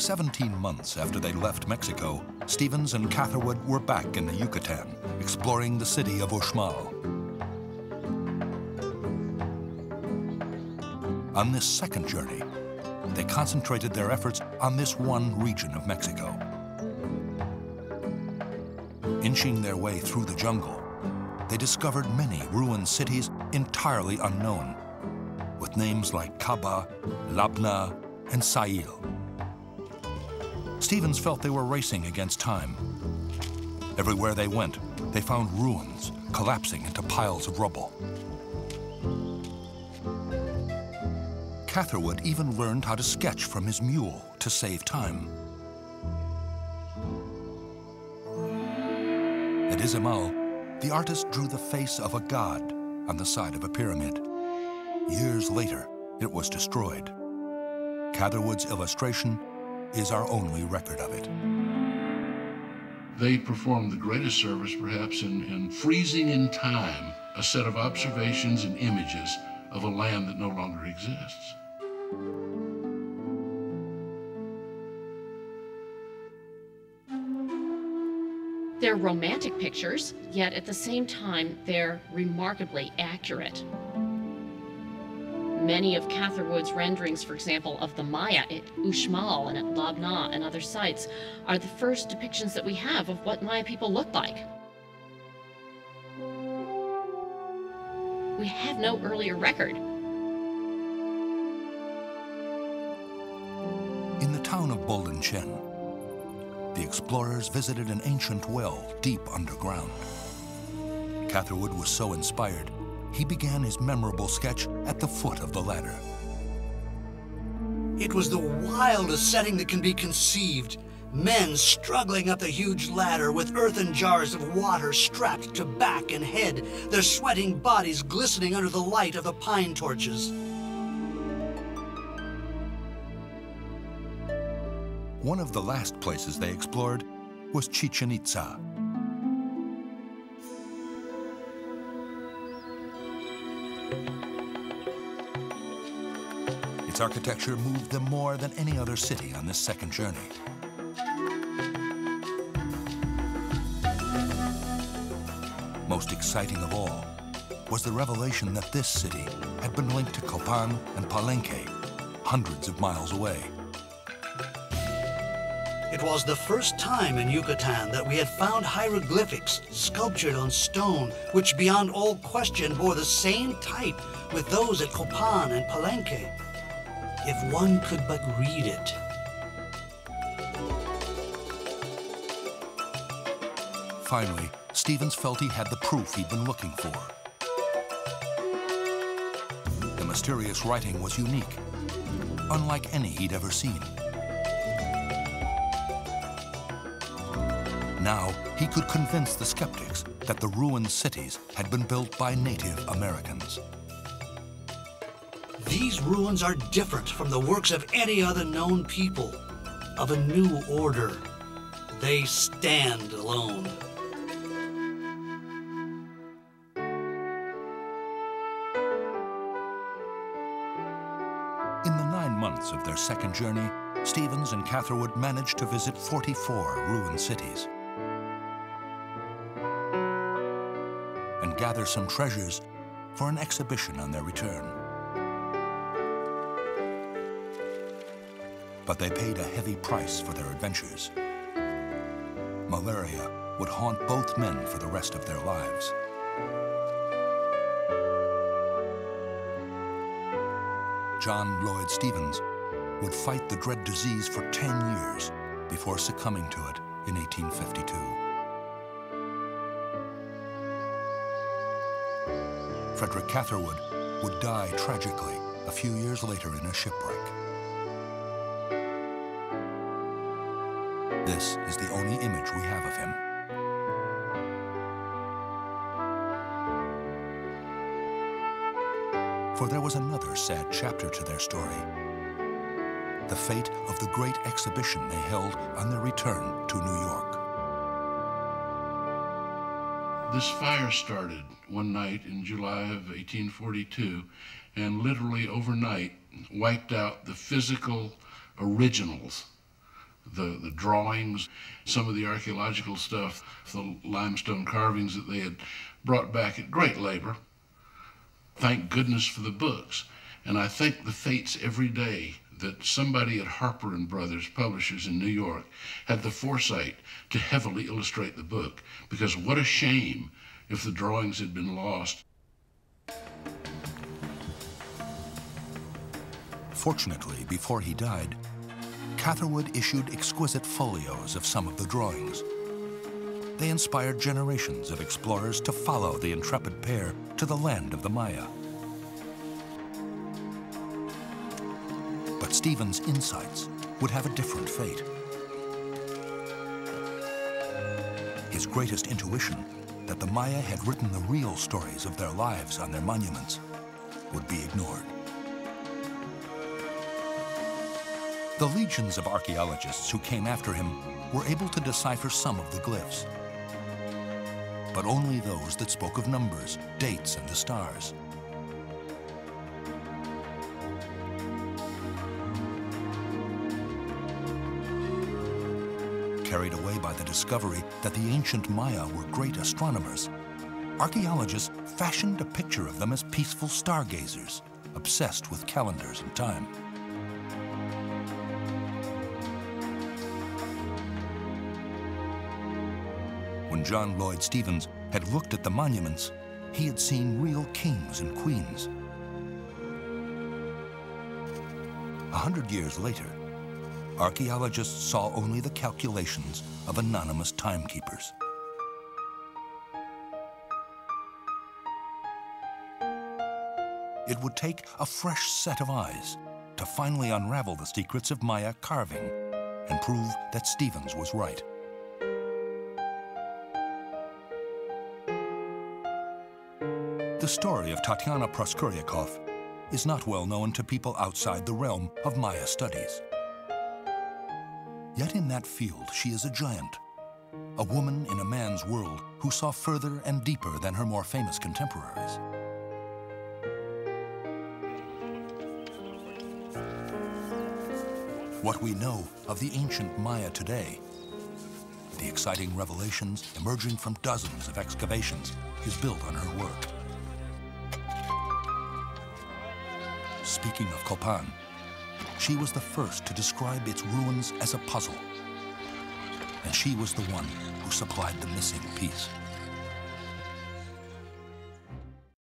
17 months after they left Mexico, Stephens and Catherwood were back in the Yucatan, exploring the city of Uxmal. On this second journey, they concentrated their efforts on this one region of Mexico. Inching their way through the jungle, they discovered many ruined cities entirely unknown, with names like Kabah, Labna, and Sayil. Stephens felt they were racing against time. Everywhere they went, they found ruins collapsing into piles of rubble. Catherwood even learned how to sketch from his mule to save time. At Izamal, the artist drew the face of a god on the side of a pyramid. Years later, it was destroyed. Catherwood's illustration is our only record of it. They performed the greatest service, perhaps, in, in freezing in time a set of observations and images of a land that no longer exists. They're romantic pictures, yet at the same time, they're remarkably accurate. Many of Catherwood's renderings, for example, of the Maya at Uxmal and at Labna and other sites, are the first depictions that we have of what Maya people looked like. We have no earlier record. In the town of Bolonchén, the explorers visited an ancient well deep underground. Catherwood was so inspired, he began his memorable sketch at the foot of the ladder. It was the wildest setting that can be conceived. Men struggling up the huge ladder with earthen jars of water strapped to back and head, their sweating bodies glistening under the light of the pine torches. One of the last places they explored was Chichen Itza. Its architecture moved them more than any other city on this second journey. Most exciting of all was the revelation that this city had been linked to Copan and Palenque, hundreds of miles away. It was the first time in Yucatan that we had found hieroglyphics sculptured on stone, which beyond all question bore the same type with those at Copan and Palenque. If one could but read it. Finally, Stephens felt he had the proof he'd been looking for. The mysterious writing was unique, unlike any he'd ever seen. Now, he could convince the skeptics that the ruined cities had been built by Native Americans. These ruins are different from the works of any other known people, of a new order. They stand alone. In the nine months of their second journey, Stephens and Catherwood managed to visit 44 ruined cities. Gather some treasures for an exhibition on their return. But they paid a heavy price for their adventures. Malaria would haunt both men for the rest of their lives. John Lloyd Stephens would fight the dread disease for 10 years before succumbing to it in 1852. Frederick Catherwood would die tragically a few years later in a shipwreck. This is the only image we have of him. For there was another sad chapter to their story. The fate of the great exhibition they held on their return to New York. This fire started one night in July of 1842 and literally overnight wiped out the physical originals the, the drawings, some of the archaeological stuff, the limestone carvings that they had brought back at great labor. Thank goodness for the books. And I thank the fates every day that somebody at Harper and Brothers Publishers in New York had the foresight to heavily illustrate the book because what a shame if the drawings had been lost. Fortunately, before he died, Catherwood issued exquisite folios of some of the drawings. They inspired generations of explorers to follow the intrepid pair to the land of the Maya. But Stephens' insights would have a different fate. His greatest intuition, that the Maya had written the real stories of their lives on their monuments, would be ignored. The legions of archaeologists who came after him were able to decipher some of the glyphs, but only those that spoke of numbers, dates, and the stars. Carried away by the discovery that the ancient Maya were great astronomers, archaeologists fashioned a picture of them as peaceful stargazers, obsessed with calendars and time. When John Lloyd Stephens had looked at the monuments, he had seen real kings and queens. A hundred years later, archaeologists saw only the calculations of anonymous timekeepers. It would take a fresh set of eyes to finally unravel the secrets of Maya carving and prove that Stephens was right. The story of Tatiana Proskouriakoff is not well known to people outside the realm of Maya studies. Yet in that field, she is a giant, a woman in a man's world who saw further and deeper than her more famous contemporaries. What we know of the ancient Maya today, the exciting revelations emerging from dozens of excavations, is built on her work. Speaking of Copan, she was the first to describe its ruins as a puzzle. And she was the one who supplied the missing piece.